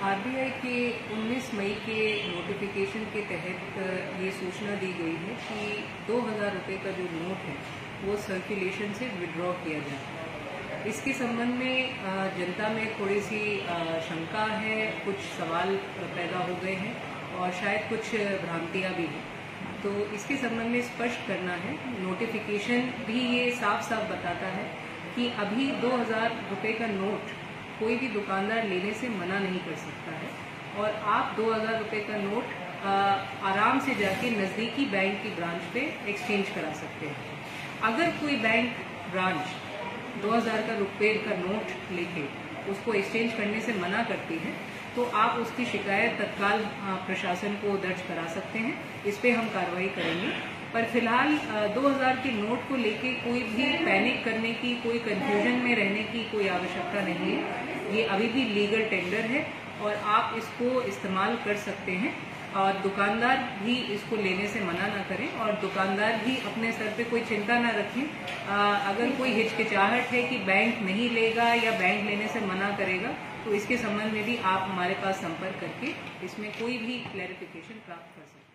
RBI के 19 मई के notification के तहत ये सूचना दी गई है कि दो हज़ार रुपये का जो नोट है, वो सर्कुलेशन से विड्रॉ किया जाए। इसके संबंध में जनता में थोड़ी सी शंका है, कुछ सवाल पैदा हो गए हैं और शायद कुछ भ्रांतियाँ भी हैं। तो इसके संबंध में स्पष्ट करना है नोटिफिकेशन भी ये साफ़ साफ़ बताता है कि अभी दो हज़ार का नोट कोई भी दुकानदार लेने से मना नहीं कर सकता है। और आप दो हज़ार रुपये का नोट आ, आराम से जाके नज़दीकी बैंक की ब्रांच पे एक्सचेंज करा सकते हैं। अगर कोई बैंक ब्रांच दो हज़ार का रुपये का नोट लेके उसको एक्सचेंज करने से मना करती है तो आप उसकी शिकायत तत्काल प्रशासन को दर्ज करा सकते हैं। इस पर हम कार्रवाई करेंगे। पर फ़िलहाल 2000 के नोट को लेके कोई भी पैनिक करने की कोई कंफ्यूजन में रहने की कोई आवश्यकता नहीं है। ये अभी भी लीगल टेंडर है और आप इसको इस्तेमाल कर सकते हैं और दुकानदार भी इसको लेने से मना ना करें और दुकानदार भी अपने सर पे कोई चिंता ना रखें। आ, अगर कोई हिचकिचाहट है कि बैंक नहीं लेगा या बैंक लेने से मना करेगा तो इसके संबंध में भी आप हमारे पास संपर्क करके इसमें कोई भी क्लैरिफिकेशन प्राप्त कर सकते हैं।